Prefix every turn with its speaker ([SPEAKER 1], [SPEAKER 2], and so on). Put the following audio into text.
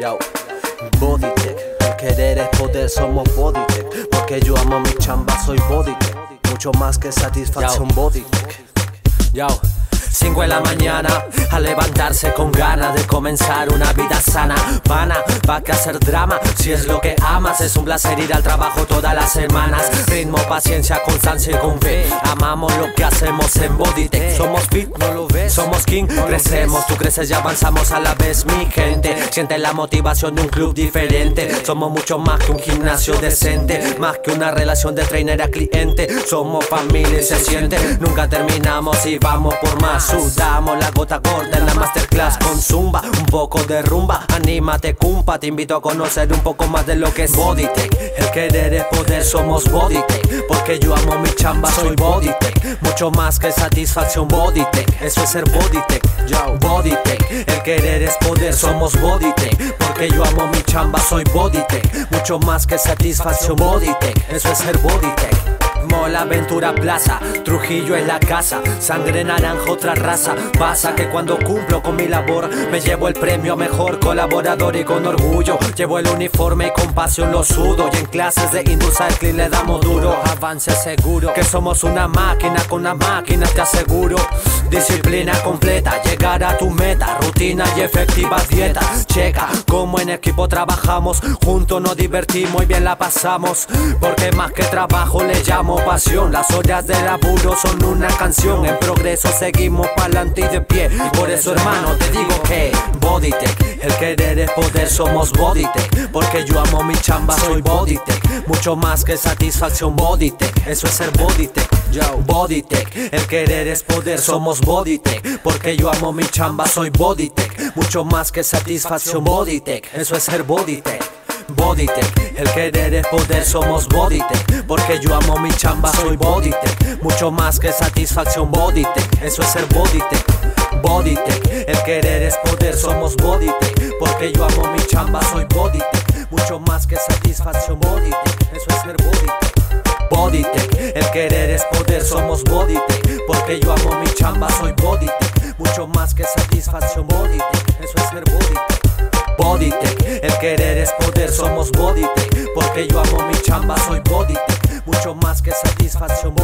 [SPEAKER 1] Yo, Bodytech, el querer es poder, somos Bodytech. Porque yo amo mi chamba, soy Bodytech. Mucho más que satisfacción Bodytech.
[SPEAKER 2] Yo. 5 de la mañana, a levantarse con ganas de comenzar una vida sana. Pana, pa' que hacer drama, si es lo que amas, es un placer ir al trabajo todas las semanas. Ritmo, paciencia, constancia y con fe. Amamos lo que hacemos en Bodytech. Somos fit, no lo Somos king, crecemos, tú creces y avanzamos a la vez, mi gente. Siente la motivación de un club diferente. Somos mucho más que un gimnasio decente, más que una relación de trainer a cliente. Somos familia y se siente. Nunca terminamos y vamos por más. Sudamos la gota corta en la masterclass con zumba, un poco de rumba. Anímate, cumpa, te invito a conocer un poco más de lo que es Bodytech. El querer es poder, somos Bodytech. Porque yo amo mi chamba, soy Bodytech. Mucho más que satisfacción Bodytech. Eso es ser Bodytech. Yo, Bodytech. El querer es poder, somos Bodytech. Porque yo amo mi chamba, soy Bodytech. Mucho más que satisfacción Bodytech. Eso es ser Bodytech. Mola Aventura Plaza, Trujillo en la casa, sangre naranja otra raza. Pasa que cuando cumplo con mi labor me llevo el premio a mejor colaborador y con orgullo llevo el uniforme y con pasión lo sudo. Y en clases de Induscycling le damos duro, avance seguro que somos una máquina con una máquina te aseguro. Disciplina completa, llegar a tu meta, rutina y efectiva dieta. Checa como en equipo trabajamos, juntos nos divertimos y bien la pasamos. Porque más que trabajo le llamo pasión. Las horas de laburo son una canción. En progreso seguimos pa'lante y de pie. Por eso, hermano, te digo que Bodytech, el querer es poder, somos Bodytech. Porque yo amo mi chamba, soy Bodytech. Mucho más que satisfacción, Bodytech. Eso es ser Bodytech. Yo, Bodytech, el querer es poder, Bodytech. Porque yo amo mi chamba, soy Bodytech. Mucho más que satisfacción, Bodytech. Eso es ser Bodytech. Bodytech, el querer es poder, somos Bodytech. Porque yo amo mi chamba, soy Bodytech. Mucho más que satisfacción, Bodytech. Eso es ser Bodytech. Bodytech, el querer es poder, somos Bodytech. Porque yo amo mi chamba, soy Bodytech. Mucho más que satisfacción. Eso es ser Bodytech. Bodytech, el querer es poder, somos Bodytech. Porque yo amo mi chamba, soy Bodytech. Mucho más que satisfacción, Bodytech. Eso es ser Bodytech. Bodytech, el querer es poder, somos Bodytech. Porque yo amo mi chamba, soy Bodytech. Mucho más que satisfacción.